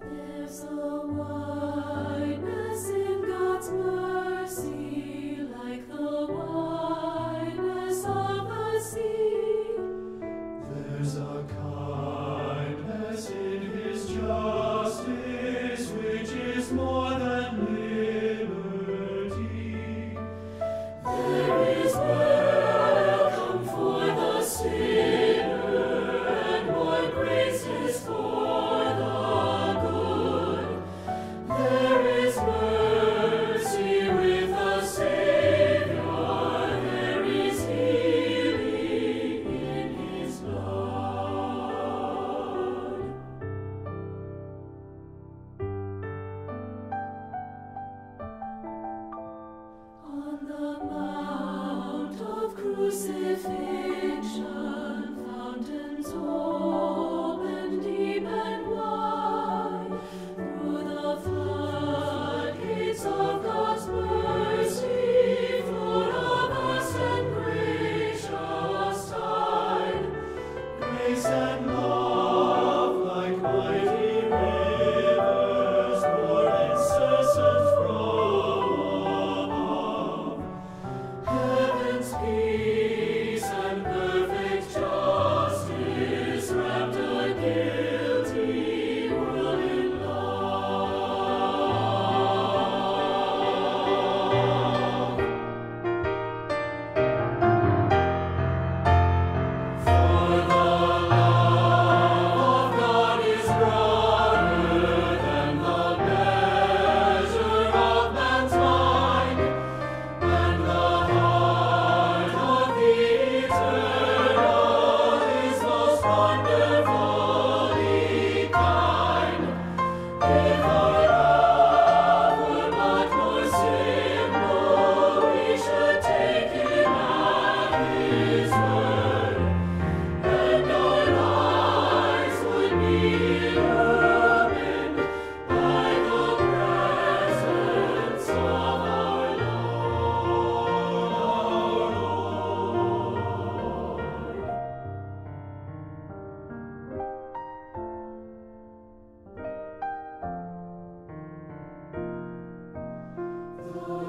There's a. Lord.